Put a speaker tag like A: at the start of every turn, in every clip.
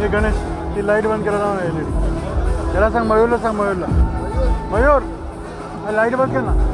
A: हे गणेश ती लाईट बंद करायला एल ई डी त्याला सांग मयूरला सांग मयूरला मयूर लाईट बंद कर ना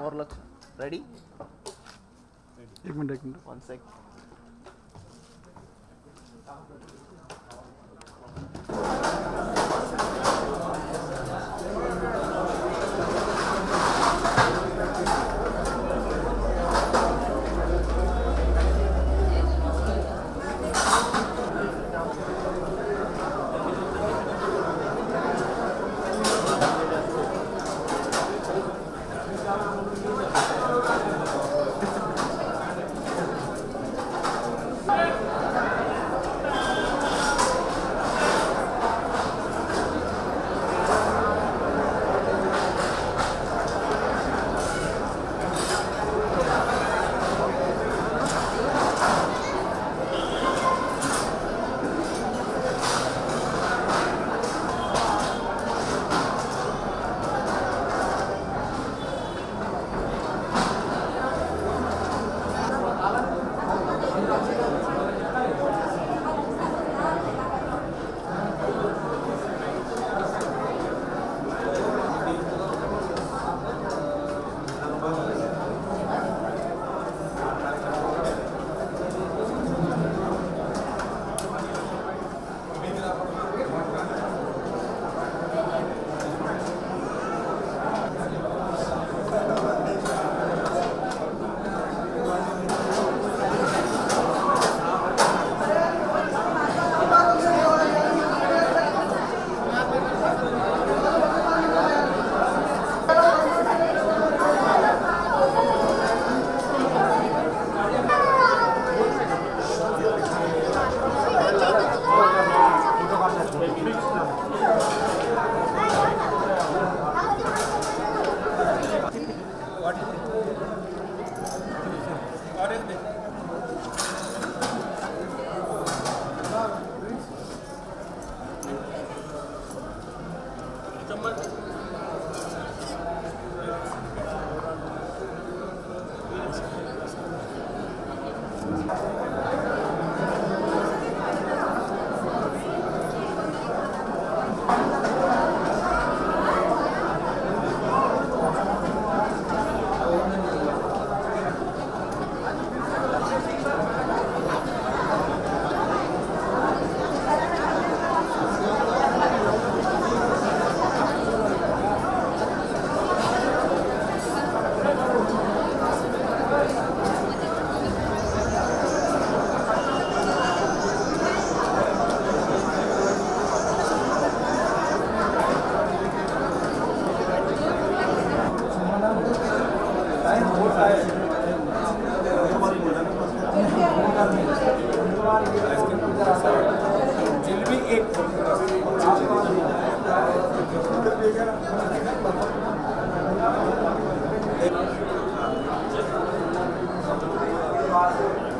B: more luck. Ready?
A: Ready.
B: One sec.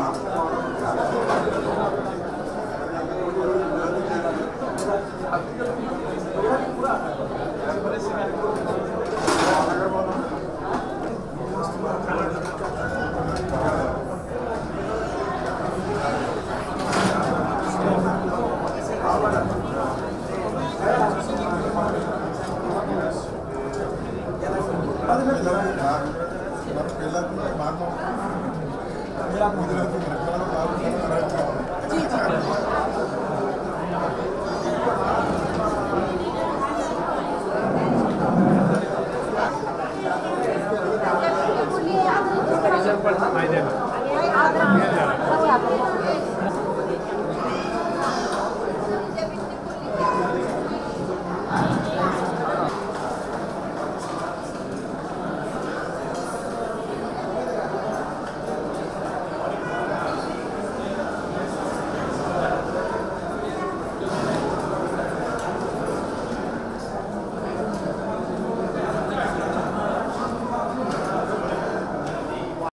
C: Mata. Gracias.